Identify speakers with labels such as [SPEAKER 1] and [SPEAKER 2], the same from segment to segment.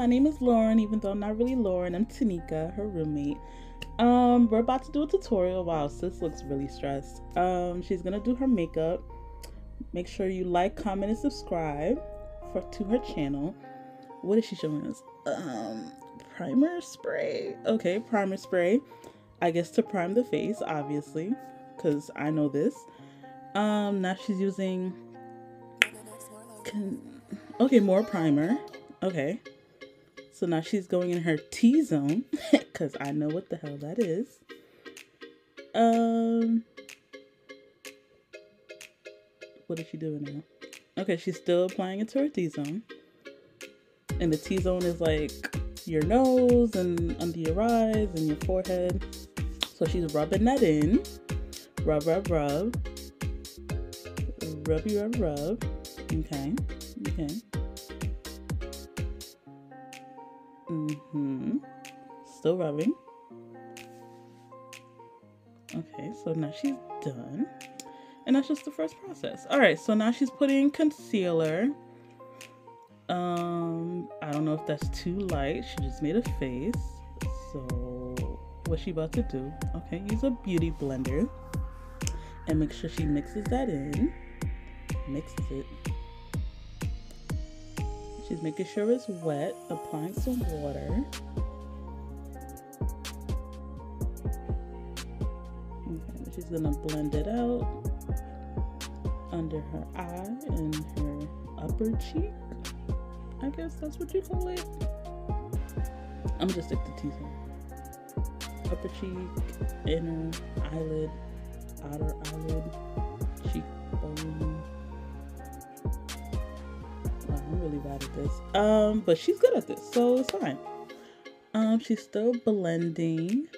[SPEAKER 1] my name is Lauryn, even though I'm not really Lauryn. I'm Tanika, her roommate. Um, we're about to do a tutorial. Wow, sis looks really stressed. Um, she's gonna do her makeup. Make sure you like, comment, and subscribe for to her channel. What is she showing us? Um, primer spray. Okay, primer spray. I guess to prime the face, obviously, because I know this. Um, now she's using. Okay, more primer. Okay. So now she's going in her T zone because I know what the hell that is. Um, what is she doing now? Okay, she's still applying it to her T zone. And the T zone is like your nose and under your eyes and your forehead. So she's rubbing that in. Rub, rub, rub. Rubby, rub, rub. Okay. Okay. Mm-hmm. Still rubbing. Okay, so now she's done. And that's just the first process. All right, so now she's putting concealer. Um, I don't know if that's too light. She just made a face. So what's she about to do? Okay, use a beauty blender and make sure she mixes that in. Mixes it. She's making sure it's wet, applying some water. Okay, she's gonna blend it out under her eye and her upper cheek. I guess that's what you call it. I'm gonna just stick the teeth. Upper cheek, inner eyelid, outer eyelid, cheekbone. Bad at this. Um, but she's good at this, so it's fine. Um, she's still blending.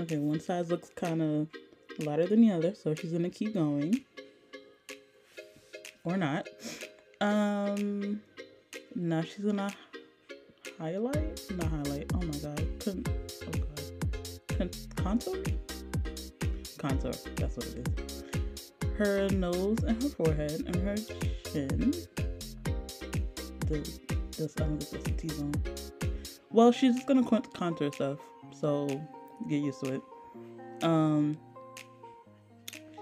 [SPEAKER 1] Okay, one side looks kind of lighter than the other, so she's gonna keep going. Or not. Um, now she's gonna highlight, not highlight. Oh my god, Con- oh god, Con- contour, contour. That's what it is. Her nose and her forehead and her chin. This zone. Well, she's just gonna contour stuff, so get used to it. Um,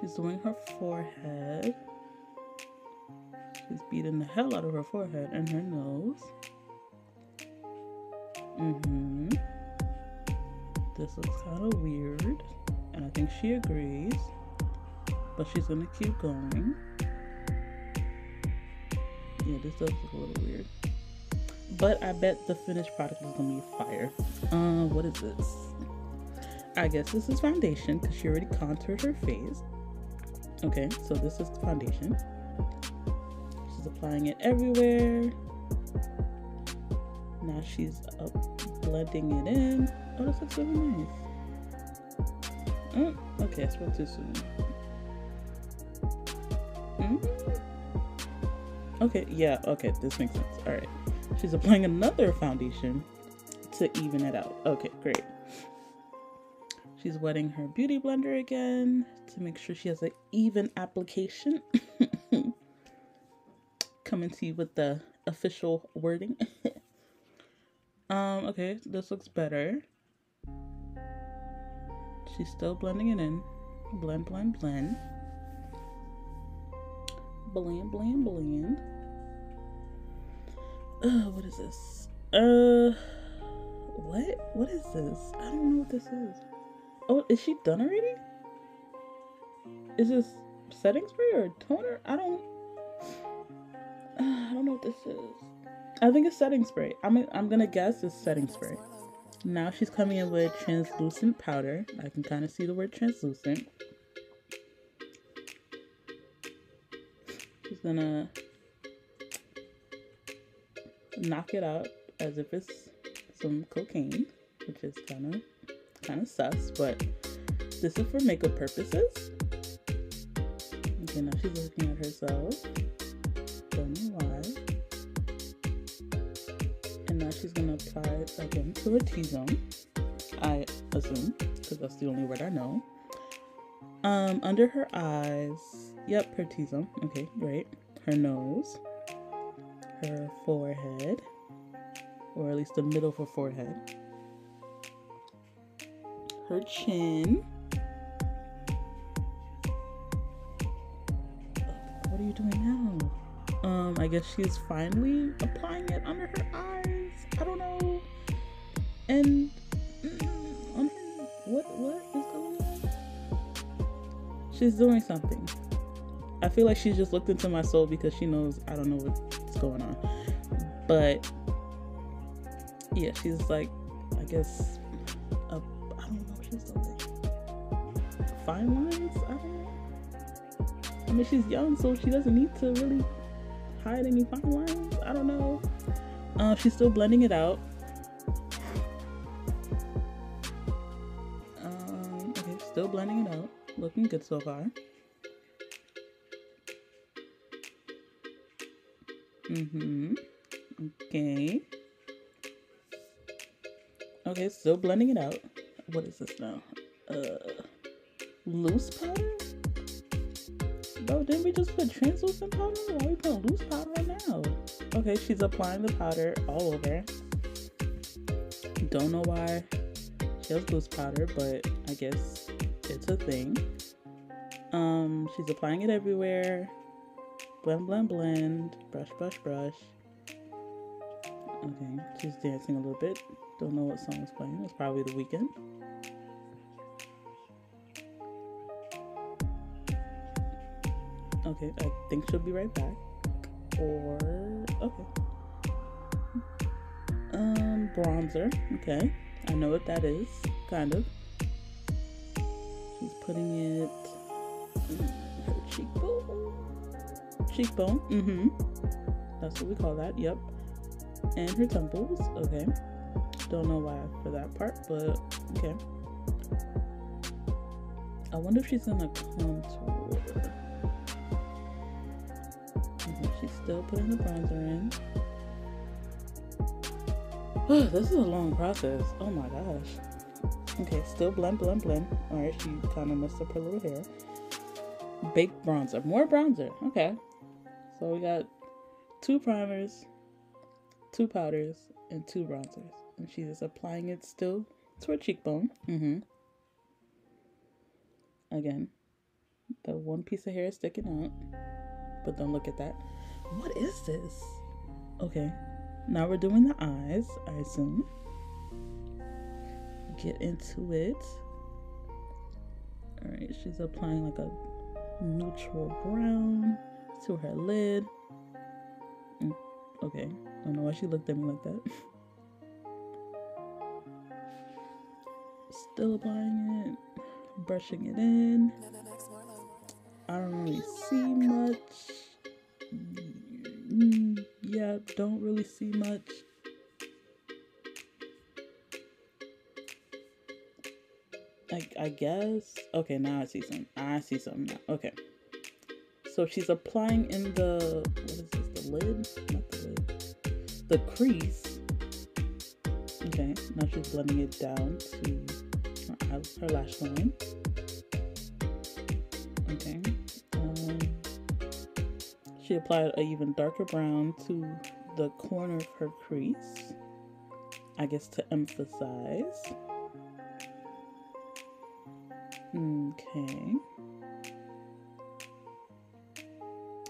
[SPEAKER 1] she's doing her forehead. She's beating the hell out of her forehead and her nose. Mm-hmm. This looks kind of weird. And I think she agrees. But she's gonna keep going. Yeah, this does look a little weird. But I bet the finished product is gonna be fire. Uh, what is this? I guess this is foundation because she already contoured her face. Okay, so this is the foundation She's applying it everywhere. Now she's up blending it in. Oh, this looks really nice. Oh, okay, I spoke too soon. Mm. Okay, yeah, okay, this makes sense. All right. She's applying another foundation to even it out. Okay, great. She's wetting her beauty blender again to make sure she has an even application. coming to you with the official wording. um, okay, this looks better. She's still blending it in. Blend, blend, blend. Blend, blend, blend. Uh, what is this? Uh, what? What is this? I don't know what this is. Oh, is she done already? Is this setting spray or toner? I don't I don't know what this is. I think it's setting spray. I'm, I'm gonna guess it's setting spray. Now she's coming in with translucent powder. I can kind of see the word translucent. Gonna knock it out as if it's some cocaine, which is kind of kind of sus, but this is for makeup purposes. Okay, now she's looking at herself. Don't know why. And now she's gonna apply it again to her T-zone. I assume, because that's the only word I know. Um, under her eyes. Yep, her T-zone. Okay, great. Her nose. Her forehead. or at least the middle of her forehead. Her chin. What are you doing now? Um, I guess she's finally applying it under her eyes. I don't know. And mm, on her, what what is going on? She's doing something. I feel like she's just looked into my soul because she knows I don't know what's going on. But yeah, she's like, I guess, I don't know, she's doing fine lines. I don't know. I mean, she's young, so she doesn't need to really hide any fine lines. I don't know. Uh, she's still blending it out. Um, okay, still blending it out. Looking good so far. Mm-hmm. Okay. Okay, still blending it out. What is this now? Uh, loose powder? Bro, didn't we just put translucent powder? Why are we putting loose powder right now? Okay, she's applying the powder all over. Don't know why she has loose powder, but I guess it's a thing. Um, she's applying it everywhere. Blend, blend, blend. Brush, brush, brush. Okay, she's dancing a little bit. Don't know what song is playing. It's probably the Weeknd. Okay, I think she'll be right back. Or okay. Um, bronzer. Okay, I know what that is. Kind of. She's putting it her cheekbone. Cheekbone. Mm-hmm. That's what we call that. Yep. And her temples. Okay. Don't know why for that part, but okay. I wonder if she's gonna contour. Okay, she's still putting the bronzer in. this is a long process. Oh my gosh. Okay, still blend, blend, blend. Alright, she kind of messed up her little hair. Baked bronzer. More bronzer. Okay. So we got two primers, two powders, and two bronzers and she is applying it still to her cheekbone. Mm-hmm. Again, the one piece of hair is sticking out, but don't look at that. What is this? Okay, now we're doing the eyes, I assume. Get into it. All right, she's applying like a neutral brown to her lid. Mm, okay, don't know why she looked at me like that. Still applying it, brushing it in. I don't really see much. Mm, yeah, don't really see much. I, I guess. Okay, now I see some. I see something now. Okay. So she's applying in the what is this? The lid? Not the lid. The crease. Okay. Now she's blending it down to her lash line. Okay. Um, she applied an even darker brown to the corner of her crease. I guess to emphasize. Okay.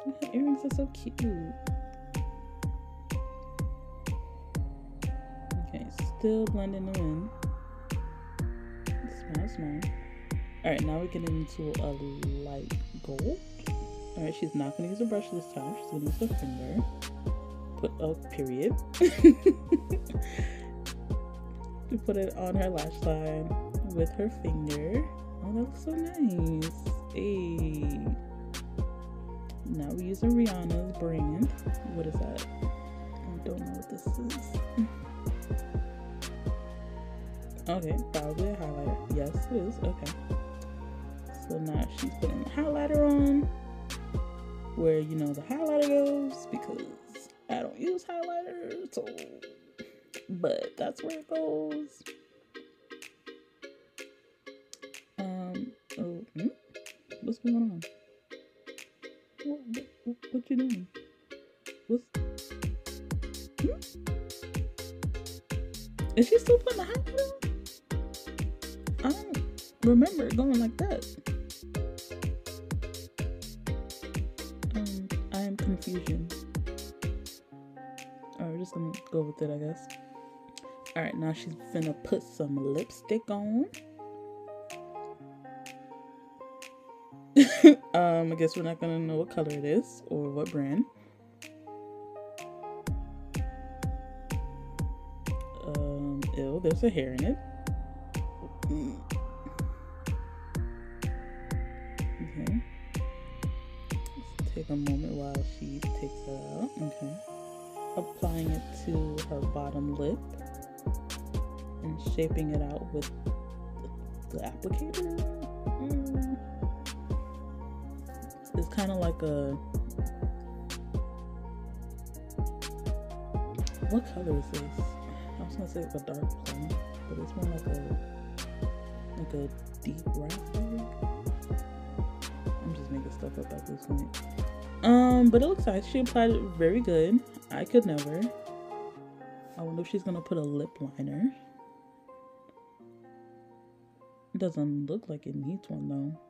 [SPEAKER 1] Her earrings are so cute. Okay, still blending them in. That's nice. All right, now we're getting into a light gold. All right, she's not gonna use a brush this time. She's gonna use her finger. Put a period. to put it on her lash line with her finger. Oh, that looks so nice. Hey. Now we're using Rihanna's brand. What is that? I don't know what this is. Okay, probably a highlighter. Yes, it is. Okay. So now she's putting the highlighter on where you know the highlighter goes because I don't use highlighters. so but that's where it goes. Um. Oh. Hmm? What's going on? What, what, what, you doing? What's? Hmm? Is she still putting the highlight on? I don't remember it going like that. Um, I am confusion. Alright, we're just gonna go with it, I guess. Alright, now she's gonna put some lipstick on. um, I guess we're not gonna know what color it is or what brand. Um, ew, there's a hair in it. Okay. Let's take a moment while she takes that out. Okay. Applying it to her bottom lip and shaping it out with the applicator. It's kind of like a. What color is this? I was gonna say it's a dark but it's more like a like a deep raspberry. I'm just making stuff up at this point. Um, but it looks like she applied it very good. I could never. I wonder if she's gonna put a lip liner. It doesn't look like it needs one though.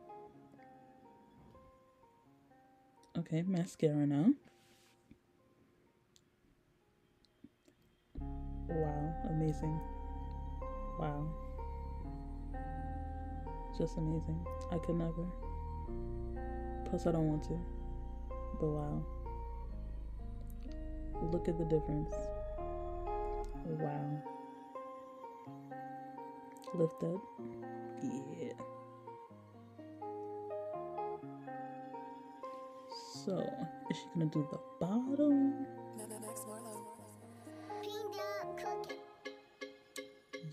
[SPEAKER 1] Okay, mascara now. Wow, amazing. Wow. Just amazing. I could never. Plus, I don't want to. But wow. Look at the difference. Wow. Lift up. Yeah. So, is she gonna do the bottom?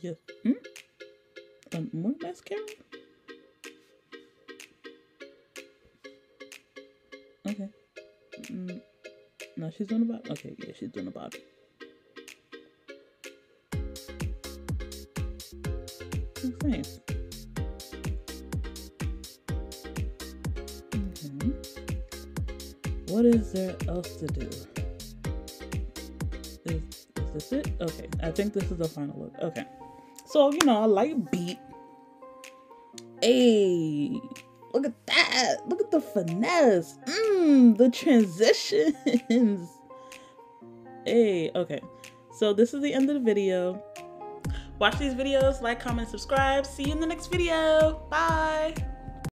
[SPEAKER 1] Yes. Hmm? Um, more mascara? Okay. Mm, no, she's doing the bottom. Okay, yeah, she's doing the bottom. Looks What is there else to do? Is, is this it? Okay, I think this is the final look. Okay. So, you know, a light beat. Hey, look at that. Look at the finesse. Mmm, the transitions. hey, okay. So this is the end of the video. Watch these videos, like, comment, subscribe. See you in the next video. Bye.